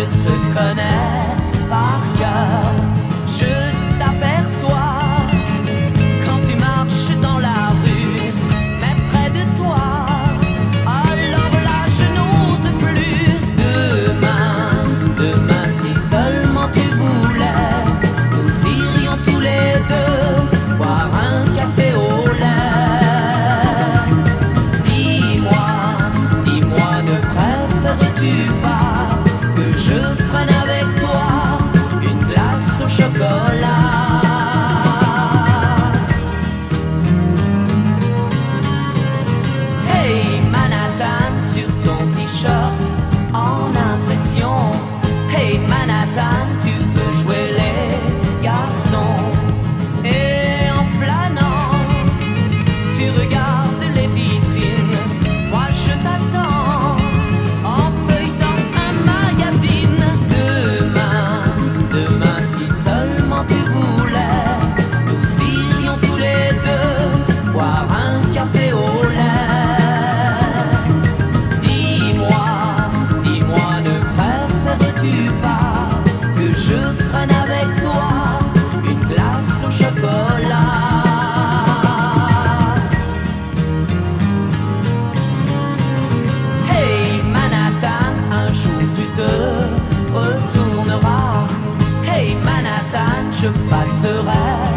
je te connais par cœur. Je t'aperçois quand tu marches dans la rue, mais près de toi. Alors là, je n'ose plus. Demain, demain, si seulement tu voulais, nous irions tous les deux boire un café au lait. Dis-moi, dis-moi, ne préfères-tu pas? time je passerai.